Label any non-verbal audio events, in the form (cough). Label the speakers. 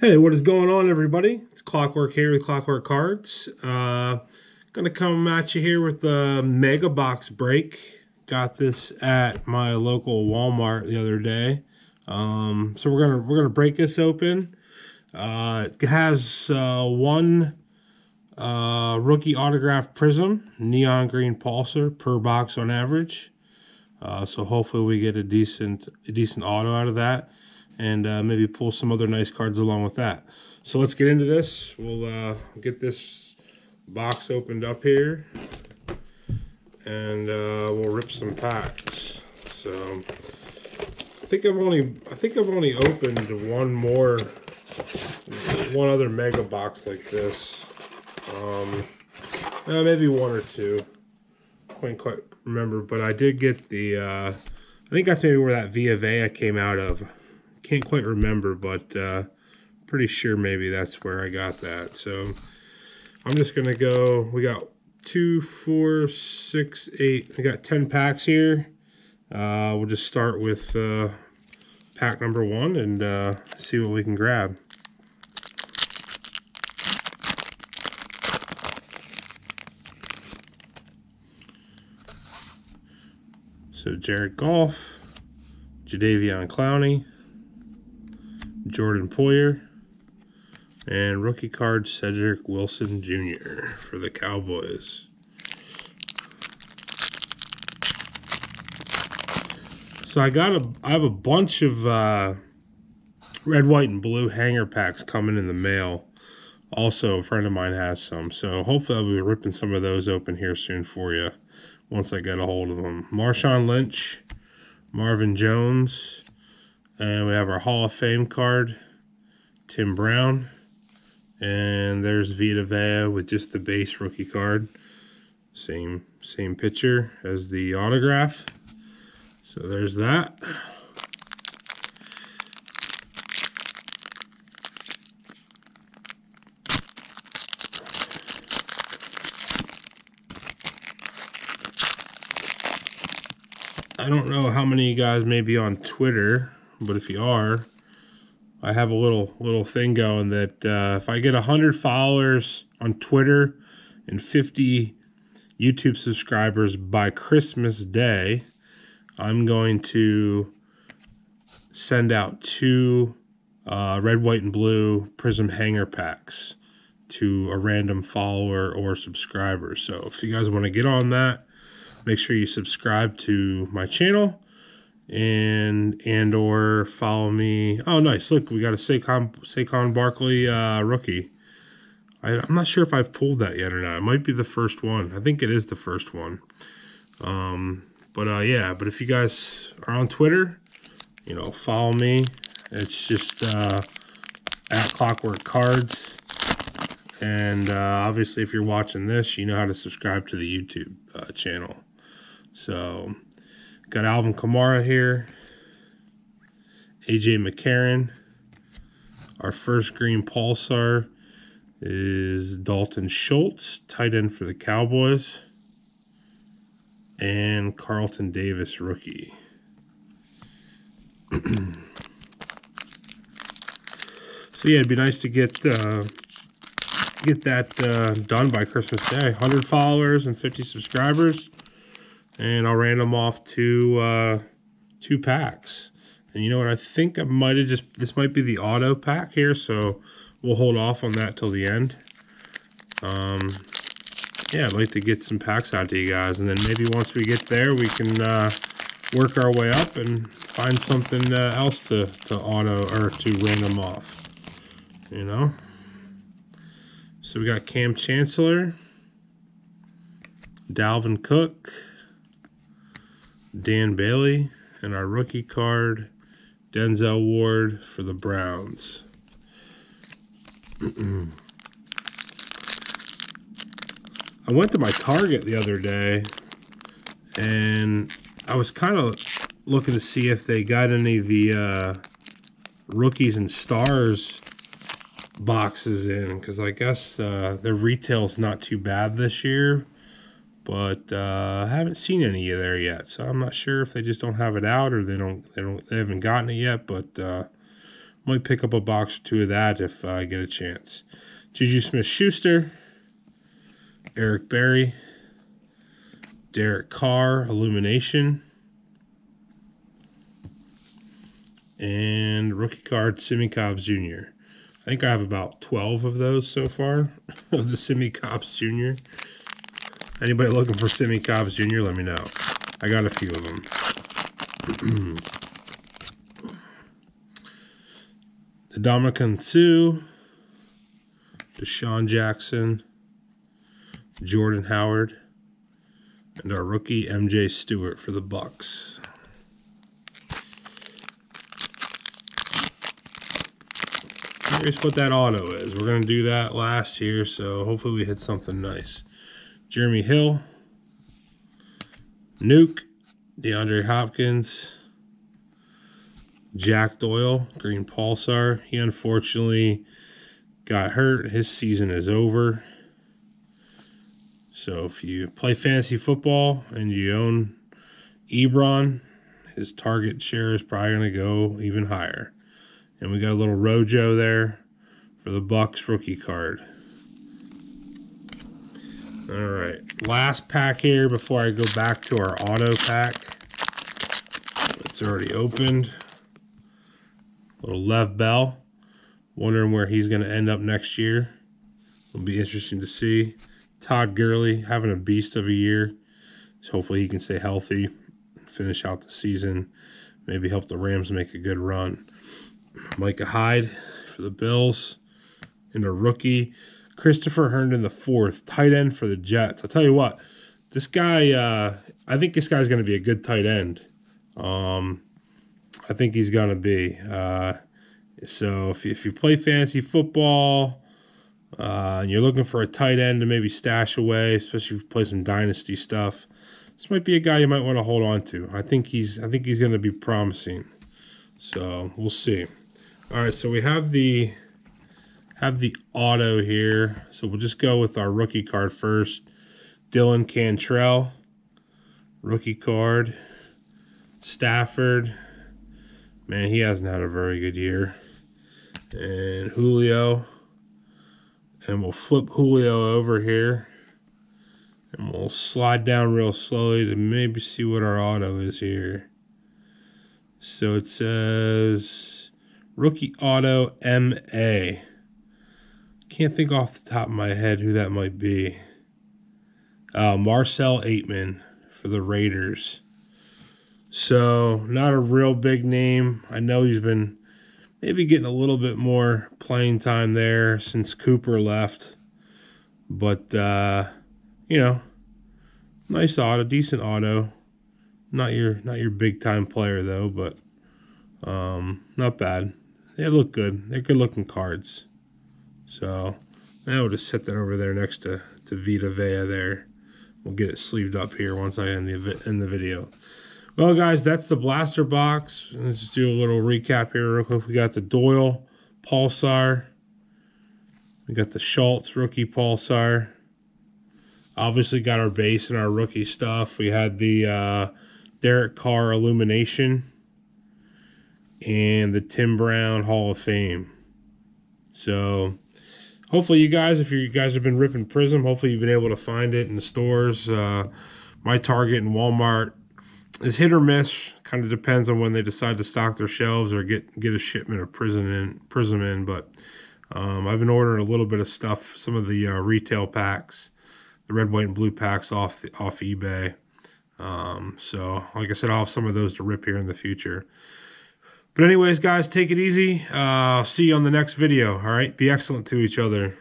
Speaker 1: Hey, what is going on, everybody? It's Clockwork here with Clockwork Cards. Uh, gonna come at you here with the Mega Box break. Got this at my local Walmart the other day. Um, so we're gonna we're gonna break this open. Uh, it has uh, one uh, rookie autograph Prizm, neon green pulsar per box on average. Uh, so hopefully we get a decent a decent auto out of that and uh, maybe pull some other nice cards along with that. So let's get into this. We'll uh, get this box opened up here, and uh, we'll rip some packs. So I think I've only I think I've only opened one more, one other mega box like this. Um, uh, maybe one or two. Can't quite remember, but I did get the. Uh, I think that's maybe where that Vita Vea came out of can't quite remember, but uh, pretty sure maybe that's where I got that. So I'm just gonna go. We got two, four, six, eight. We got ten packs here. Uh, we'll just start with uh, pack number one and uh, see what we can grab. So Jared Goff, Jadeveon Clowney, Jordan Poyer, and rookie card Cedric Wilson Jr. for the Cowboys. So I got a I have a bunch of uh, red, white, and blue hanger packs coming in the mail. Also, a friend of mine has some, so hopefully I'll be ripping some of those open here soon for you once I get a hold of them. Marshawn Lynch, Marvin Jones, and we have our Hall of Fame card, Tim Brown. And there's Vita Vea with just the base rookie card. Same same picture as the autograph. So there's that. I don't know how many of you guys may be on Twitter but if you are, I have a little little thing going that uh, if I get hundred followers on Twitter and fifty YouTube subscribers by Christmas Day, I'm going to send out two uh, red, white, and blue Prizm hanger packs to a random follower or subscriber. So if you guys want to get on that, make sure you subscribe to my channel and and or follow me. Oh, nice! Look, we got a Saquon Saquon Barkley uh, rookie. I, am not sure if I've pulled that yet or not. It might be the first one. I think it is the first one. Um, but uh, yeah. But if you guys are on Twitter, you know, follow me. It's just uh, at Clockwork Cards. And uh, obviously, if you're watching this, you know how to subscribe to the YouTube uh, channel. So Got Alvin Kamara here. AJ McCarron. Our first green pulsar is Dalton Schultz, tight end for the Cowboys. And Carlton Davis, rookie. (clears throat) so yeah, it'd be nice to get uh, get that uh, done by Christmas Day. 100 followers and 50 subscribers and I'll random off two uh, two packs. And you know what? I think I might have just this might be the auto pack here, so we'll hold off on that till the end. Um, yeah, I'd like to get some packs out to you guys, and then maybe once we get there, we can uh, work our way up and find something uh, else to to auto or to random off. You know. So we got Kam Chancellor, Dalvin Cook. Dan Bailey, and our rookie card, Denzel Ward for the Browns. (clears throat) I went to my Target the other day, and I was kind of looking to see if they got any of the uh, rookies and stars boxes in, because I guess uh, their retail's not too bad this year but uh, I haven't seen any of there yet. So I'm not sure if they just don't have it out or they don't they don't they haven't gotten it yet. But uh, Might pick up a box or two of that if I get a chance. Juju Smith Schuster, Eric Berry, Derek Carr, Illumination, and rookie card, Simmie Cobbs Jr. I think I have about 12 of those so far, (laughs) of the Simmie Cobbs Jr. Anybody looking for Simmie Cobbs Jr., let me know. I got a few of them. the (clears throat) Ndamukong Suh, DeSean Jackson, Jordan Howard, and our rookie MJ Stewart for the Bucs. Curious what that auto is. We're going to do that last year, so hopefully we hit something nice. Jeremy Hill, Nuke, DeAndre Hopkins, Jack Doyle, Green Pulsar. He unfortunately got hurt. His season is over. So if you play fantasy football and you own Ebron, his target share is probably going to go even higher. And we got a little Rojo there for the Bucs rookie card. All right, last pack here before I go back to our auto pack. It's already opened. Little Lev Bell. Wondering where he's going to end up next year. It'll be interesting to see. Todd Gurley having a beast of a year. So hopefully he can stay healthy, finish out the season, maybe help the Rams make a good run. Micah Hyde for the Bills, and a rookie, Christopher Herndon the fourth, tight end for the Jets. I'll tell you what, this guy, uh, I think this guy's going to be a good tight end. Um, I think he's going to be. Uh, so if you, if you play fantasy football, uh, and you're looking for a tight end to maybe stash away, especially if you play some dynasty stuff, this might be a guy you might want to hold on to. I think he's I think he's going to be promising. So we'll see. All right, so we have the have the auto here. So we'll just go with our rookie card first. Dylan Cantrell, rookie card. Stafford, man, he hasn't had a very good year. And Julio. And we'll flip Julio over here. And we'll slide down real slowly to maybe see what our auto is here. So it says rookie auto MA. Can't think off the top of my head who that might be. Uh, Marcell Ateman for the Raiders. So, not a real big name. I know he's been maybe getting a little bit more playing time there since Cooper left. But, uh, you know, nice auto, decent auto. Not your not your big time player though, but um, not bad. They look good. They're good looking cards. So I will just set that over there next to to Vita Vea there. We'll get it sleeved up here once I end the end the video. Well, guys, that's the blaster box. Let's just do a little recap here real quick. We got the Doyle Pulsar. We got the Schultz rookie Pulsar. Obviously got our base and our rookie stuff. We had the uh, Derek Carr Illumination and the Tim Brown Hall of Fame. So hopefully you guys, if you guys have been ripping Prizm, hopefully you've been able to find it in the stores. Uh, my Target and Walmart is hit or miss. Kind of depends on when they decide to stock their shelves or get get a shipment of Prizm in. Prizm in, but um, I've been ordering a little bit of stuff, some of the uh, retail packs, the red, white, and blue packs off the, off eBay. Um, so, like I said, I'll have some of those to rip here in the future. But anyways, guys, take it easy. Uh, I'll see you on the next video. All right, be excellent to each other.